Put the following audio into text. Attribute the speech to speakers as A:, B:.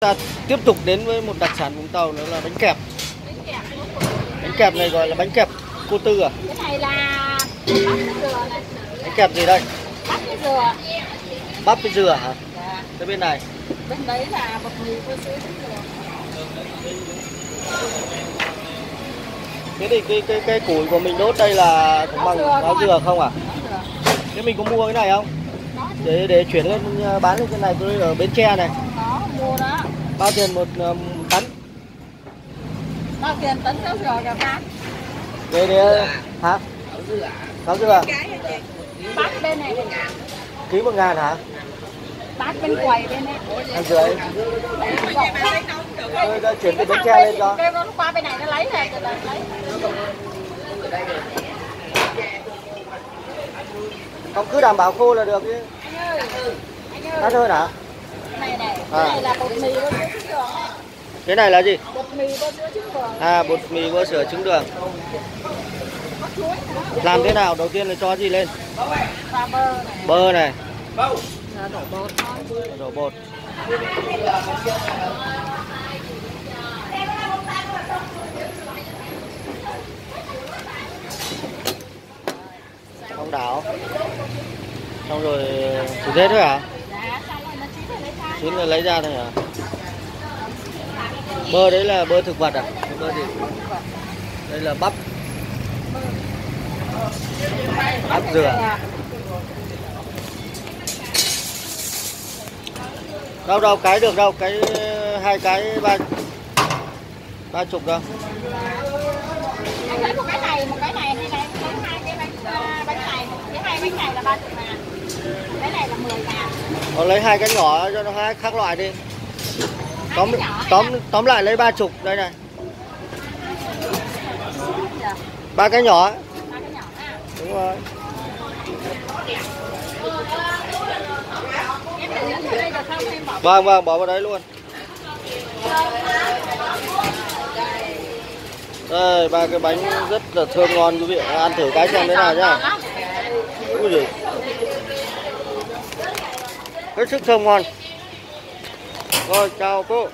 A: Ta tiếp tục đến với một đặc sản Vũng Tàu nữa là bánh kẹp.
B: bánh kẹp
A: này gọi là bánh kẹp cô tư à?
B: cái này là bắp với dừa này
A: Bánh kẹp gì đây?
B: bắp với dừa
A: Bắp với dừa hả?
B: Dạ.
A: Cái bên này.
B: bên đấy là bột mì với sữa trứng dừa
A: Thế thì cái cái cái củi của mình đốt đây là cũng bằng báo dừa không à? Thế mình có mua cái này không? Để để chuyển lên ờ, bán cái này tôi ở Bến Tre này.
B: đó mua đó
A: Bao tiền một ờ, tấn?
B: bao tiền tấn cháo dừa kìa ba
A: Để để hả? Sáu dừa.
B: bát bên này
A: Ký một ngàn hả?
B: bát bên quầy bên này
A: Ngàn rưỡi. Tôi đã chuyển từ Bến Tre lên cho.
B: Kêu nó qua bên này nó lấy này đây lấy
A: Không cứ đảm bảo khô là được chứ.
B: anh ơi anh ơi
A: hả? À.
B: cái này là bột mì với sữa trứng đường.
A: Cái này là gì?
B: bột mì với sữa trứng đường
A: À bột mì vô sữa trứng đường. Làm thế nào? Đầu tiên là cho gì lên?
B: bơ này
A: Bơ
B: đổ bột thôi
A: đổ bột. Xong đảo. Xong rồi chỉ thế thôi hả?
B: dạ xong rồi nó chín là lấy ra
A: thôi à? Bơ đấy là bơ thực vật à? Bơ gì? Đây là bắp. Bắp dừa. Đâu đâu cái được đâu, cái hai cái ba ba chục đâu.
B: anh lấy một cái này một cái này hay là anh hai cái bánh bánh này cái hai bánh này là ba chục ngàn cái này là mười
A: có lấy hai cái nhỏ cho nó hai khác loại đi. Tóm tóm tóm lại lấy ba chục đây này. Ba cái nhỏ. Đúng rồi. Vâng vâng bỏ vào đấy luôn. Đây ba cái bánh rất là thơm ngon quý vị ăn thử cái xem thế nào nhá. Ui giời. Hết sức thơm ngon. Rồi chào cô.